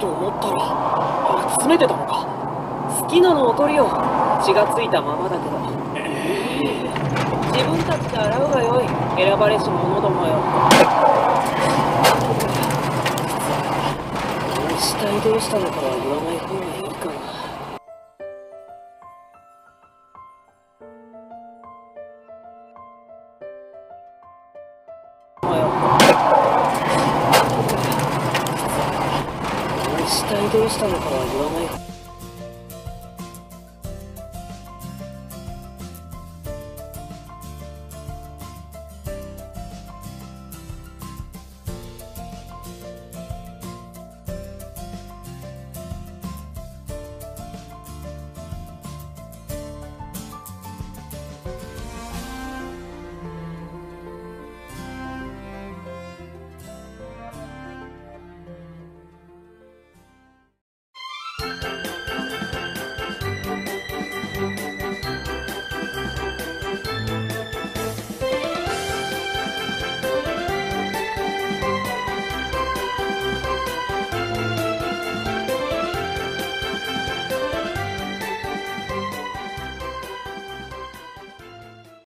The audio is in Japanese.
と思ったら集めてたのか。好きなのを取りよ血がついたままだけど。自分たちで洗うがよい。選ばれし者どもよ。死体どうしたのかは言わない方が体どうしたのかは言わない